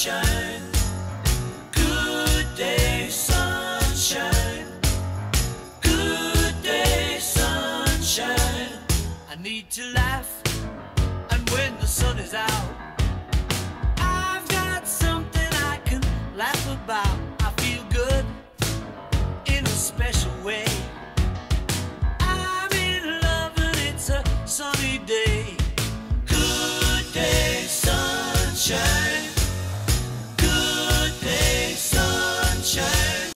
sunshine. Good day, sunshine. Good day, sunshine. I need to laugh, and when the sun is out, I've got something I can laugh about. I feel good in a special way. I'm in love, and it's a sunny day. Good day, sunshine.